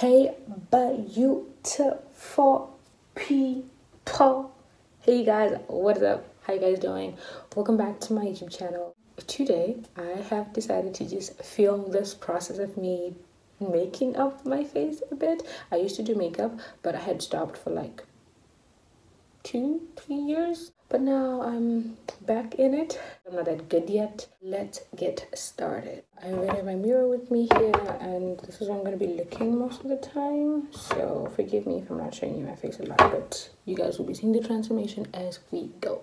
Hey, beautiful people. Hey guys, what's up? How you guys doing? Welcome back to my YouTube channel. Today, I have decided to just film this process of me making up my face a bit. I used to do makeup, but I had stopped for like two, three years. But now I'm back in it. I'm not that good yet. Let's get started. I already have my mirror with me here and this is where I'm going to be looking most of the time. So forgive me if I'm not showing you my face a lot, but you guys will be seeing the transformation as we go.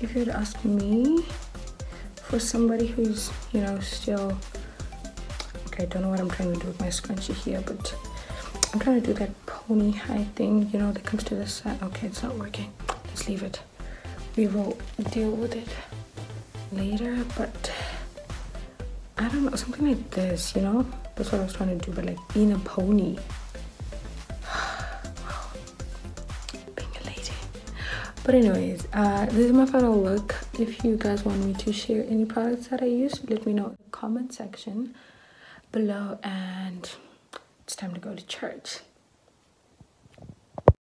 If you'd ask me, for somebody who's, you know, still. Okay, I don't know what I'm trying to do with my scrunchie here, but I'm trying to do that pony high thing, you know, that comes to the side. Okay, it's not working. Let's leave it. We will deal with it later, but I don't know, something like this, you know? That's what I was trying to do, but like being a pony. But anyways, uh, this is my final look. If you guys want me to share any products that I use, let me know in the comment section below and it's time to go to church.